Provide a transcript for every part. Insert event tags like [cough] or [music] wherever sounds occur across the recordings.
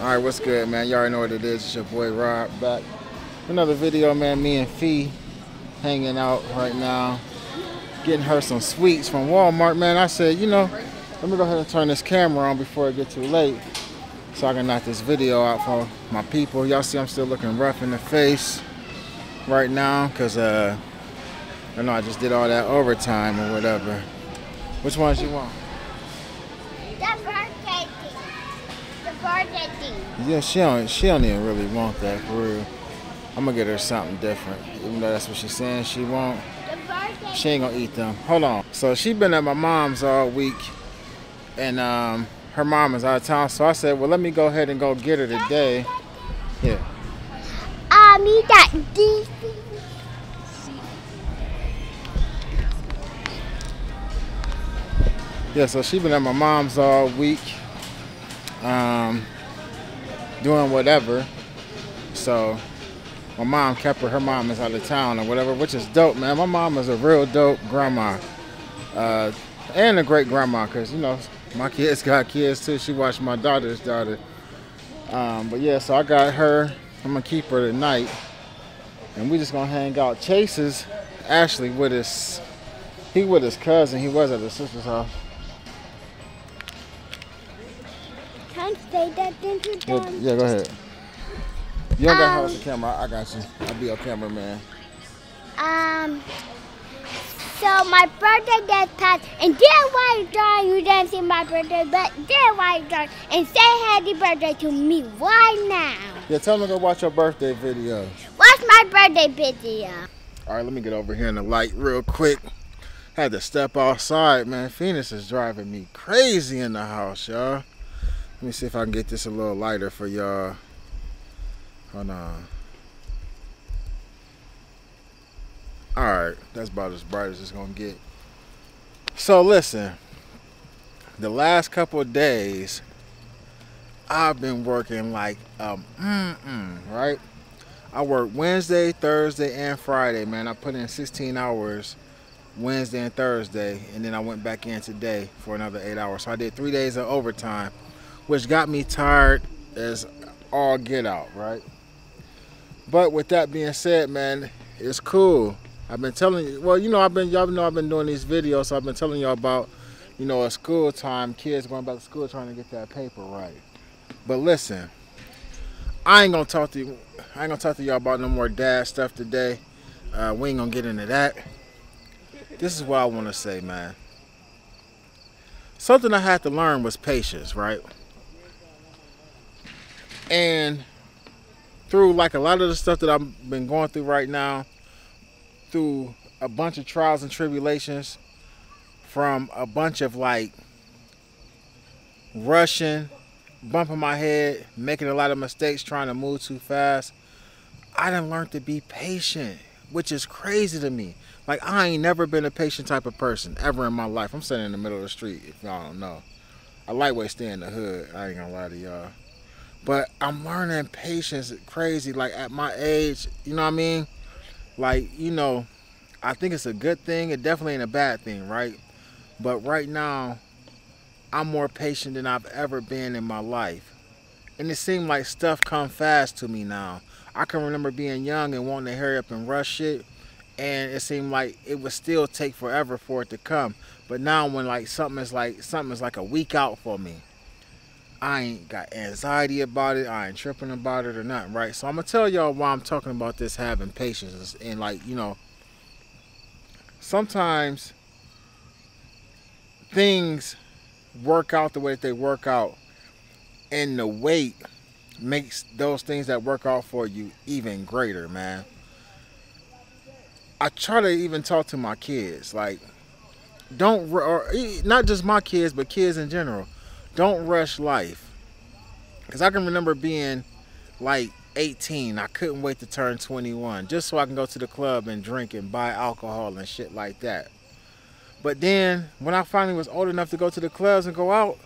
All right, what's good, man? You already know what it is. It's your boy Rob back. Another video, man. Me and Fee hanging out right now, getting her some sweets from Walmart, man. I said, you know, let me go ahead and turn this camera on before it get too late, so I can knock this video out for my people. Y'all see, I'm still looking rough in the face right now, cause uh, I know I just did all that overtime or whatever. Which ones you want? The birthday thing. Thing. Yeah, she don't she don't even really want that for real. I'm gonna get her something different. Even though that's what she's saying she won't. She ain't gonna eat them. Hold on. So she been at my mom's all week and um her mom is out of town. So I said, Well let me go ahead and go get her today. Yeah. I need that D. Yeah, so she been at my mom's all week. Um doing whatever. So my mom kept her. Her mom is out of town or whatever, which is dope, man. My mom is a real dope grandma, uh, and a great grandma, cause you know my kids [laughs] got kids too. She watched my daughter's daughter. Um, but yeah, so I got her. I'm gonna keep her tonight, and we just gonna hang out. Chase is actually with his. He with his cousin. He was at his sister's house. Can't that then to Yeah, yeah, go ahead. You don't gotta Um, hold the camera. I, I got you. I'll be your cameraman. Um. So my birthday just passed, and then why you done? You didn't see my birthday, but then why you done? And say happy birthday to me. Why now? Yeah, tell them to go watch your birthday video. Watch my birthday video? All right, let me get over here in the light real quick. Had to step outside, man. Phoenix is driving me crazy in the house, y'all. Let me see if I can get this a little lighter for y'all. Hold on. All right, that's about as bright as it's gonna get. So listen, the last couple days, I've been working like um mm-mm, right? I work Wednesday, Thursday, and Friday, man. I put in 16 hours Wednesday and Thursday, and then I went back in today for another eight hours. So I did three days of overtime, which got me tired as all get out, right? But with that being said, man, it's cool. I've been telling you, well, you know, I've been, y'all know I've been doing these videos, so I've been telling y'all about, you know, at school time, kids going back to school trying to get that paper right. But listen, I ain't gonna talk to you. I ain't gonna talk to y'all about no more dad stuff today. Uh, we ain't gonna get into that. This is what I want to say, man. Something I had to learn was patience, right? And through like a lot of the stuff that I've been going through right now, through a bunch of trials and tribulations, from a bunch of like rushing, bumping my head, making a lot of mistakes, trying to move too fast. I didn't learn to be patient, which is crazy to me. Like I ain't never been a patient type of person ever in my life. I'm sitting in the middle of the street, if y'all don't know. I lightweight stay in the hood. I ain't gonna lie to y'all. But I'm learning patience crazy. Like at my age, you know what I mean? Like, you know, I think it's a good thing. It definitely ain't a bad thing, right? But right now, I'm more patient than I've ever been in my life. And it seemed like stuff come fast to me now. I can remember being young and wanting to hurry up and rush shit. And it seemed like it would still take forever for it to come. But now when like something is like something is like a week out for me. I ain't got anxiety about it. I ain't tripping about it or nothing, right? So I'm gonna tell y'all why I'm talking about this having patience and like, you know, sometimes things work out the way that they work out and the wait makes those things that work out for you even greater man i try to even talk to my kids like don't or not just my kids but kids in general don't rush life because i can remember being like 18 i couldn't wait to turn 21 just so i can go to the club and drink and buy alcohol and shit like that but then when I finally was old enough to go to the clubs and go out,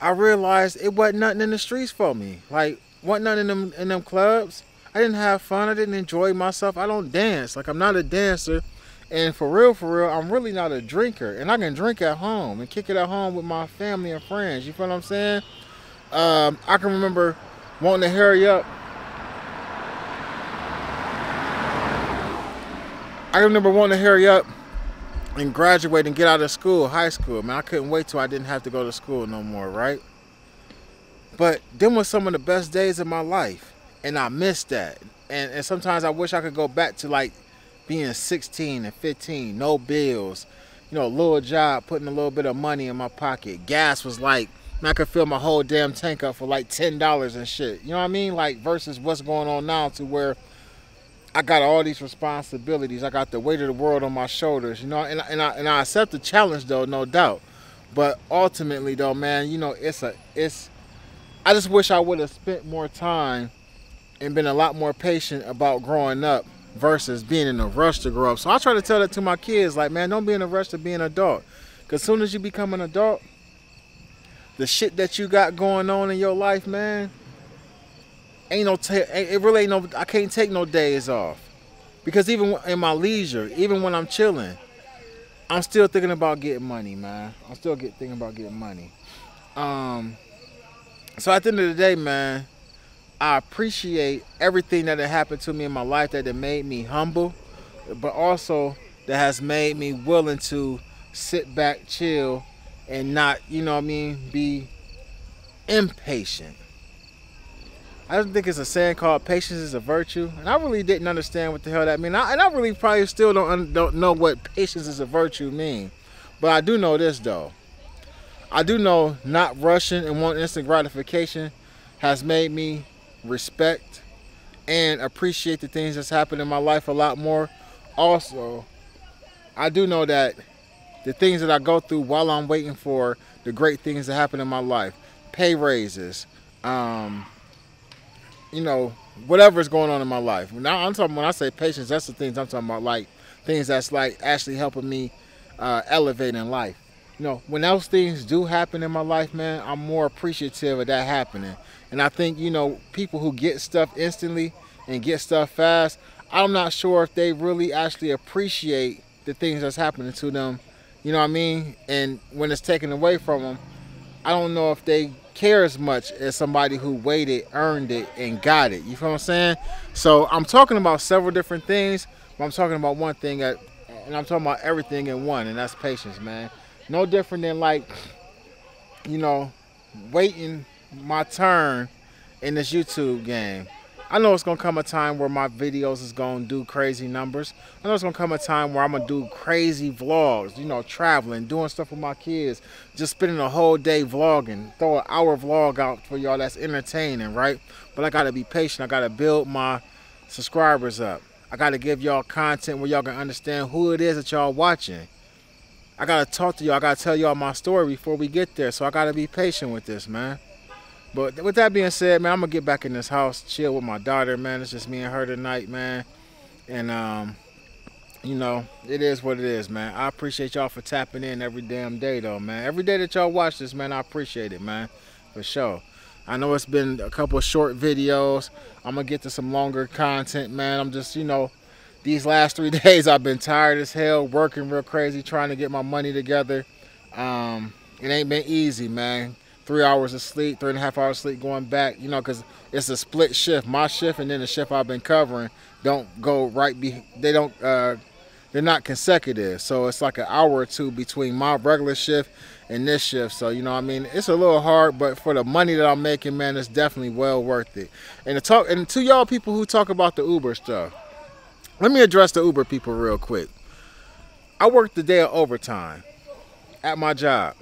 I realized it wasn't nothing in the streets for me. Like wasn't nothing in them in them clubs. I didn't have fun. I didn't enjoy myself. I don't dance. Like I'm not a dancer. And for real, for real, I'm really not a drinker. And I can drink at home and kick it at home with my family and friends. You feel what I'm saying? Um, I can remember wanting to hurry up. I remember wanting to hurry up and graduate and get out of school, high school. Man, I couldn't wait till I didn't have to go to school no more, right? But them were some of the best days of my life. And I missed that. And, and sometimes I wish I could go back to like being 16 and 15, no bills, you know, a little job, putting a little bit of money in my pocket. Gas was like, I could fill my whole damn tank up for like $10 and shit. You know what I mean? Like versus what's going on now to where I got all these responsibilities. I got the weight of the world on my shoulders, you know, and, and, I, and I accept the challenge though, no doubt. But ultimately though, man, you know, it's a, it's, I just wish I would have spent more time and been a lot more patient about growing up versus being in a rush to grow up. So I try to tell that to my kids, like, man, don't be in a rush to be an adult. Because soon as you become an adult, the shit that you got going on in your life, man, ain't no, it really ain't no, I can't take no days off. Because even in my leisure, even when I'm chilling, I'm still thinking about getting money, man. I'm still get, thinking about getting money. Um, so at the end of the day, man, I appreciate everything that had happened to me in my life that had made me humble, but also that has made me willing to sit back, chill, and not, you know what I mean, be impatient. I don't think it's a saying called patience is a virtue, and I really didn't understand what the hell that mean. I, and I really probably still don't don't know what patience is a virtue mean, but I do know this though. I do know not rushing and wanting instant gratification has made me respect and appreciate the things that's happened in my life a lot more. Also, I do know that the things that I go through while I'm waiting for the great things that happen in my life, pay raises, um, you know, whatever's going on in my life. Now I'm talking when I say patience, that's the things I'm talking about, like things that's like actually helping me uh, elevate in life. You know, when those things do happen in my life, man, I'm more appreciative of that happening. And I think, you know, people who get stuff instantly and get stuff fast, I'm not sure if they really actually appreciate the things that's happening to them. You know what I mean? And when it's taken away from them, I don't know if they care as much as somebody who waited, earned it, and got it. You feel what I'm saying? So I'm talking about several different things, but I'm talking about one thing, at, and I'm talking about everything in one, and that's patience, man. No different than like, you know, waiting my turn in this YouTube game. I know it's gonna come a time where my videos is gonna do crazy numbers. I know it's gonna come a time where I'm gonna do crazy vlogs, you know, traveling, doing stuff with my kids, just spending a whole day vlogging, throw an hour vlog out for y'all that's entertaining, right? But I gotta be patient. I gotta build my subscribers up. I gotta give y'all content where y'all can understand who it is that y'all watching. I gotta talk to y'all. I gotta tell y'all my story before we get there. So I gotta be patient with this, man. But with that being said, man, I'm gonna get back in this house, chill with my daughter, man. It's just me and her tonight, man. And um, you know, it is what it is, man. I appreciate y'all for tapping in every damn day, though, man. Every day that y'all watch this, man, I appreciate it, man, for sure. I know it's been a couple short videos. I'm gonna get to some longer content, man. I'm just, you know, these last three [laughs] days I've been tired as hell, working real crazy, trying to get my money together. Um, it ain't been easy, man. Three hours of sleep, three and a half hours of sleep going back, you know, because it's a split shift. My shift and then the shift I've been covering don't go right. Be they don't. Uh, they're not consecutive, so it's like an hour or two between my regular shift and this shift. So you know, I mean, it's a little hard, but for the money that I'm making, man, it's definitely well worth it. And to talk and to y'all people who talk about the Uber stuff, let me address the Uber people real quick. I worked the day of overtime at my job.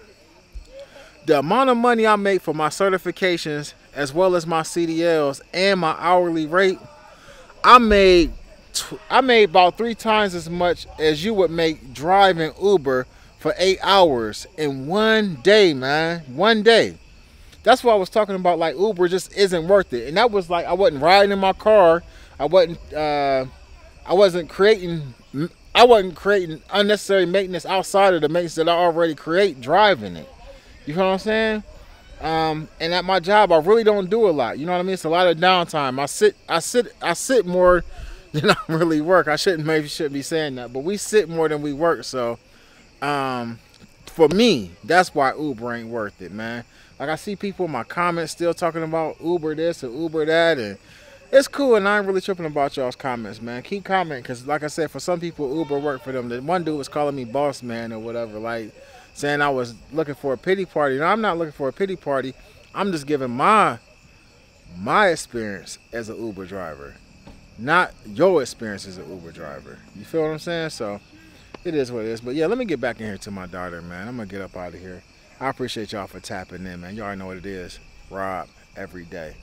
The amount of money I make for my certifications, as well as my CDLs and my hourly rate, I made I made about three times as much as you would make driving Uber for eight hours in one day, man. One day. That's what I was talking about. Like Uber just isn't worth it, and that was like I wasn't riding in my car. I wasn't. Uh, I wasn't creating I wasn't creating unnecessary maintenance outside of the maintenance that I already create driving it. You know what I'm saying? Um, and at my job, I really don't do a lot. You know what I mean? It's a lot of downtime. I sit, I sit, I sit more [laughs] than I really work. I shouldn't maybe shouldn't be saying that, but we sit more than we work. So, um, for me, that's why Uber ain't worth it, man. Like I see people in my comments still talking about Uber this and Uber that, and it's cool. And I ain't really tripping about y'all's comments, man. Keep commenting, cause like I said, for some people Uber worked for them. The one dude was calling me boss man or whatever, like saying I was looking for a pity party. No, I'm not looking for a pity party. I'm just giving my my experience as an Uber driver, not your experience as an Uber driver. You feel what I'm saying? So it is what it is. But yeah, let me get back in here to my daughter, man. I'm gonna get up out of here. I appreciate y'all for tapping in, man. Already know what it is. Rob Everyday.